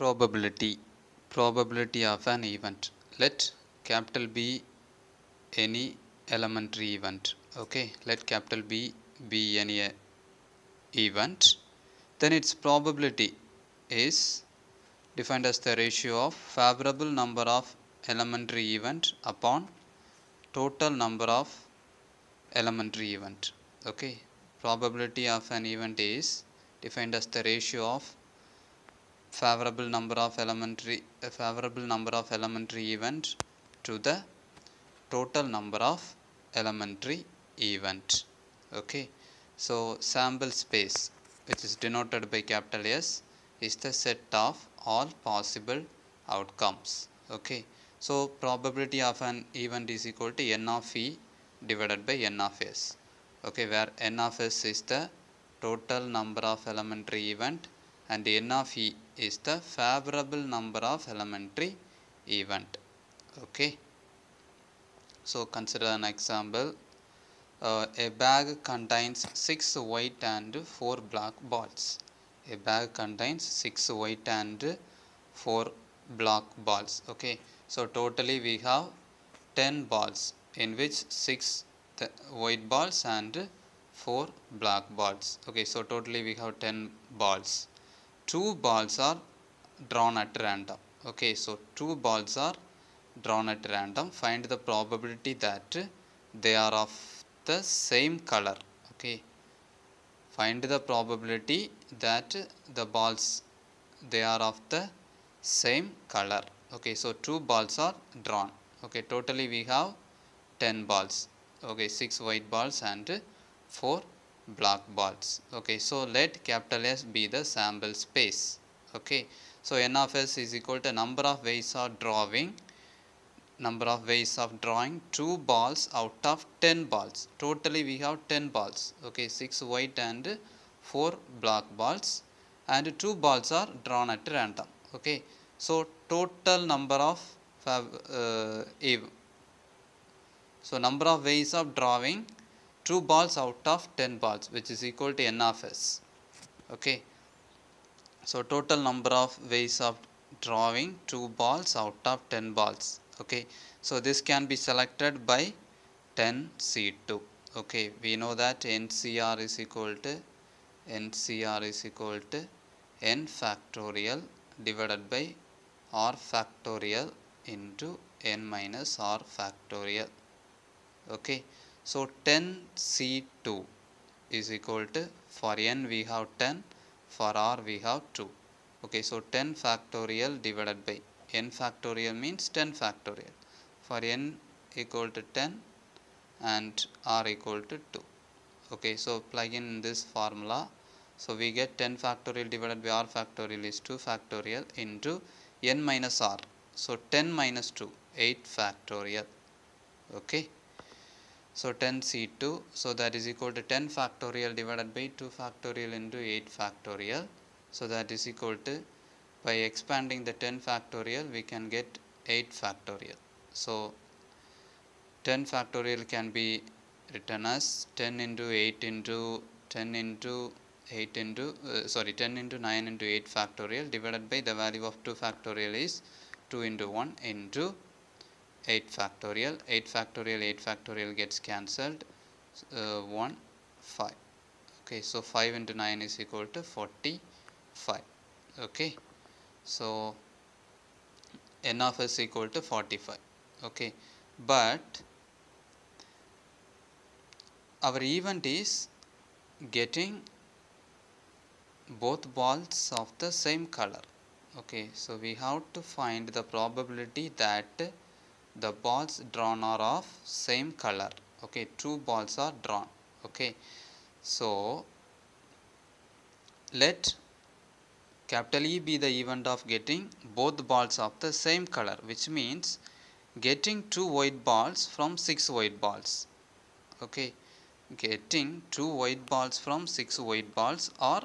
probability probability of an event. Let capital b any elementary event. Okay let capital b be any event. Then its probability is defined as the ratio of favorable number of elementary event upon total number of elementary event. Okay probability of an event is defined as the ratio of favorable number of elementary favorable number of elementary event to the total number of elementary event. Okay. So sample space which is denoted by capital S is the set of all possible outcomes. Okay. So probability of an event is equal to n of e divided by n of s. Okay. Where n of s is the total number of elementary event and n of e is the favorable number of elementary event. Okay. So consider an example. Uh, a bag contains 6 white and 4 black balls. A bag contains 6 white and 4 black balls. Okay. So totally we have 10 balls in which 6 white balls and 4 black balls. Okay. So totally we have 10 balls two balls are drawn at random. Okay so two balls are drawn at random. Find the probability that they are of the same color. Okay find the probability that the balls they are of the same color. Okay so two balls are drawn. Okay totally we have 10 balls. Okay 6 white balls and 4 black balls okay so let capital S be the sample space. Okay so n of s is equal to number of ways of drawing number of ways of drawing two balls out of 10 balls. Totally we have 10 balls. Okay 6 white and 4 black balls and two balls are drawn at random. Okay so total number of uh, so number of ways of drawing two balls out of 10 balls which is equal to n of s. Okay. So total number of ways of drawing two balls out of 10 balls. Okay. So this can be selected by 10 c2 okay. We know that ncr is equal to ncr is equal to n factorial divided by r factorial into n minus r factorial. Okay so 10 c2 is equal to for n we have 10 for r we have 2 okay so 10 factorial divided by n factorial means 10 factorial. For n equal to 10 and r equal to 2 okay so plug in this formula. So we get 10 factorial divided by r factorial is 2 factorial into n minus r. So 10 minus 2 8 factorial. Okay so 10 c2 so that is equal to 10 factorial divided by 2 factorial into 8 factorial. So that is equal to by expanding the 10 factorial we can get 8 factorial. So 10 factorial can be written as 10 into 8 into 10 into 8 into uh, sorry 10 into 9 into 8 factorial divided by the value of 2 factorial is 2 into 1 into 8 factorial 8 factorial 8 factorial gets cancelled uh, 1 5 okay so 5 into 9 is equal to 45 okay so n of s equal to 45 okay but our event is getting both balls of the same color. Okay so we have to find the probability that the balls drawn are of same color. Okay two balls are drawn. Okay so let capital E be the event of getting both balls of the same color which means getting two white balls from six white balls. Okay getting two white balls from six white balls or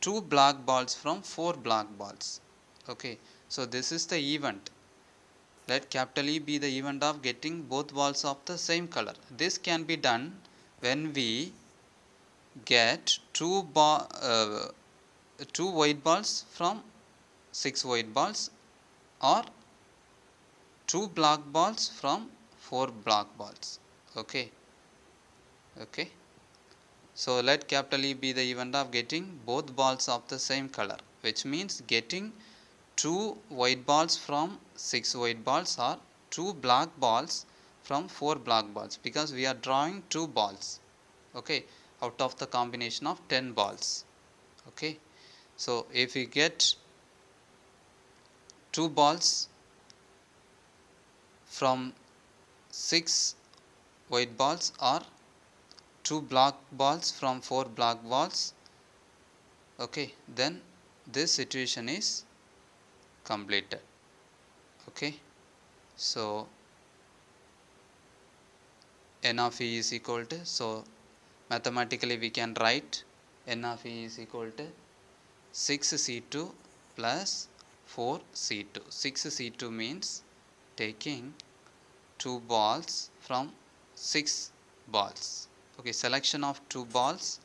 two black balls from four black balls. Okay so this is the event let capital E be the event of getting both balls of the same color. This can be done when we get two uh, two white balls from 6 white balls or 2 black balls from 4 black balls. Okay. Okay. So let capital E be the event of getting both balls of the same color which means getting 2 white balls from 6 white balls or 2 black balls from 4 black balls because we are drawing 2 balls okay out of the combination of 10 balls okay. So if we get 2 balls from 6 white balls or 2 black balls from 4 black balls okay then this situation is completed okay? So n of e is equal to so mathematically we can write n of e is equal to 6c2 plus 4c2 6c2 means taking 2 balls from 6 balls. Okay selection of 2 balls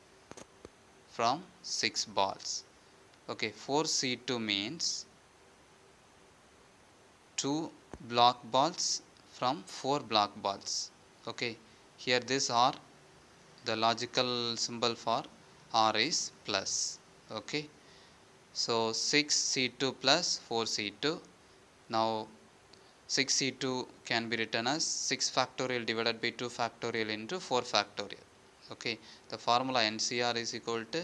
from 6 balls. Okay 4c2 means 2 block balls from 4 block balls. Okay here this r the logical symbol for r is plus. Okay so 6c2 plus 4c2 now 6c2 can be written as 6 factorial divided by 2 factorial into 4 factorial. Okay the formula ncr is equal to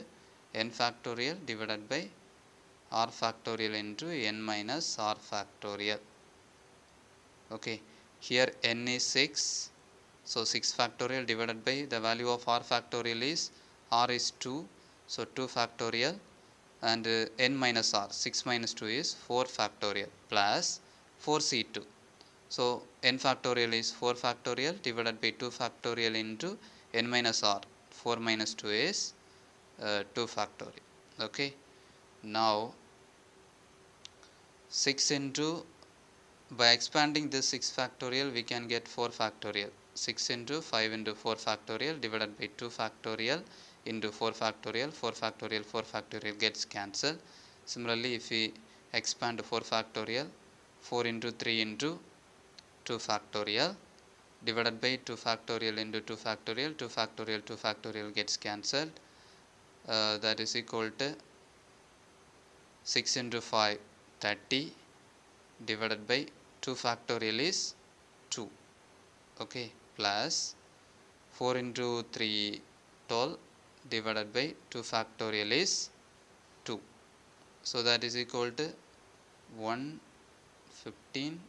n factorial divided by r factorial into n minus r factorial okay. Here n is 6 so 6 factorial divided by the value of r factorial is r is 2 so 2 factorial and uh, n minus r. 6 minus 2 is 4 factorial plus 4c2 so n factorial is 4 factorial divided by 2 factorial into n minus r. 4 minus 2 is uh, 2 factorial. Okay. Now 6 into by expanding this 6 factorial we can get 4 factorial. 6 into 5 into 4 factorial divided by 2 factorial into 4 factorial. 4 factorial 4 factorial gets cancelled. Similarly if we expand 4 factorial 4 into 3 into 2 factorial divided by 2 factorial into 2 factorial 2 factorial 2 factorial gets cancelled. Uh, that is equal to 6 into 5 30 divided by 2 factorial is 2 okay plus 4 into 3 12 divided by 2 factorial is 2 so that is equal to 115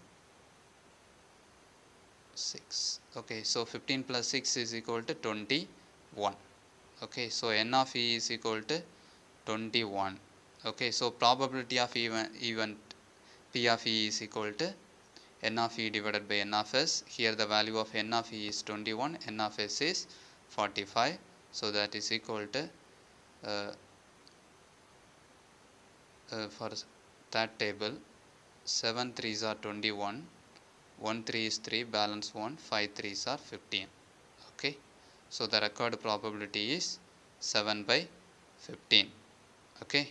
6 okay. So 15 plus 6 is equal to 21 okay. So n of e is equal to 21 okay. So probability of event, event p of e is equal to n of e divided by n of s. Here the value of n of e is 21 n of s is 45 so that is equal to uh, uh, for that table 7 3s are 21 1 3 is 3 balance 1 5 3s are 15 okay? So the record probability is 7 by 15 okay